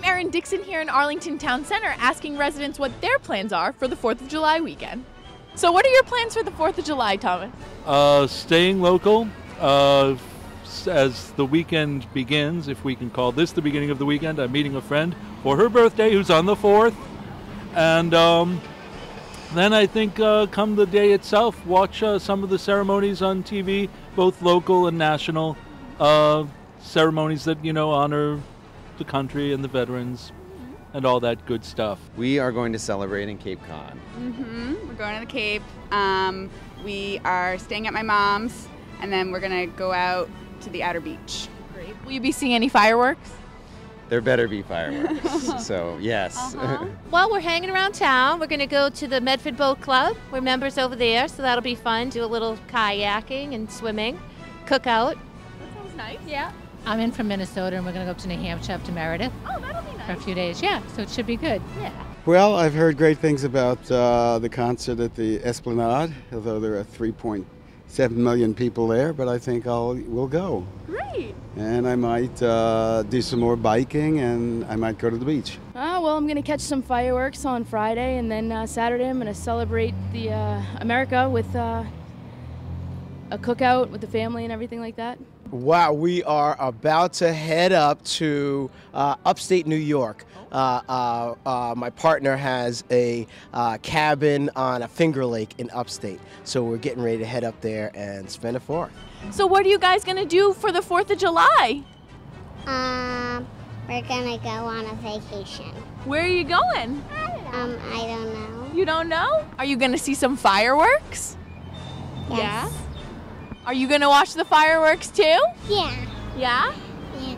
I'm Erin Dixon here in Arlington Town Center asking residents what their plans are for the 4th of July weekend. So, what are your plans for the 4th of July, Thomas? Uh, staying local uh, as the weekend begins, if we can call this the beginning of the weekend. I'm meeting a friend for her birthday who's on the 4th. And um, then I think uh, come the day itself, watch uh, some of the ceremonies on TV, both local and national. Uh, ceremonies that, you know, honor the country and the veterans and all that good stuff. We are going to celebrate in Cape Cod. hmm We're going to the Cape. Um, we are staying at my mom's, and then we're gonna go out to the outer beach. Great. Will you be seeing any fireworks? There better be fireworks. so, yes. Well, we're hanging around town. We're going to go to the Medford Boat Club. We're members over there, so that'll be fun. Do a little kayaking and swimming, cook out. Sounds nice. Yeah. I'm in from Minnesota, and we're going to go up to New Hampshire, up to Meredith Oh, that'll be for a few days. Yeah, so it should be good. Yeah. Well, I've heard great things about uh, the concert at the Esplanade, although there are 3.7 million people there, but I think I'll we'll go. Great. And I might uh, do some more biking and I might go to the beach. Uh, well, I'm going to catch some fireworks on Friday, and then uh, Saturday I'm going to celebrate the uh, America with uh, a cookout with the family and everything like that. Wow, we are about to head up to uh, upstate New York. Uh, uh, uh, my partner has a uh, cabin on a Finger Lake in upstate, so we're getting ready to head up there and spend a fourth. So, what are you guys going to do for the 4th of July? Um, we're gonna go on a vacation. Where are you going? Um, I don't know. You don't know? Are you going to see some fireworks? Yes. Are you going to watch the fireworks too? Yeah. Yeah? Yeah.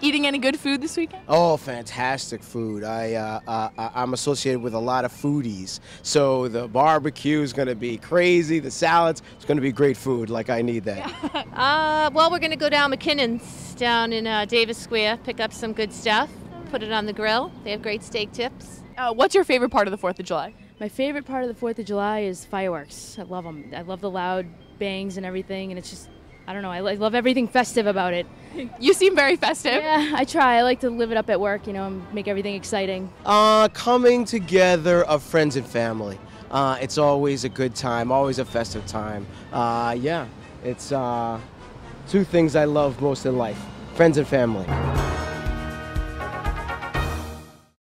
Eating any good food this weekend? Oh, fantastic food! I uh, uh, I- I'm associated with a lot of foodies, so the barbecue is going to be crazy. The salads, it's going to be great food. Like I need that. Uh, well, we're going to go down McKinnon's down in uh, Davis Square, pick up some good stuff, put it on the grill. They have great steak tips. Uh, what's your favorite part of the 4th of July? My favorite part of the 4th of July is fireworks. I love them. I love the loud bangs and everything, and it's just, I don't know, I, I love everything festive about it. You seem very festive. Yeah, I try. I like to live it up at work, you know, and make everything exciting. Uh, coming together of friends and family. Uh, it's always a good time, always a festive time. Uh, yeah, it's uh, two things I love most in life friends and family.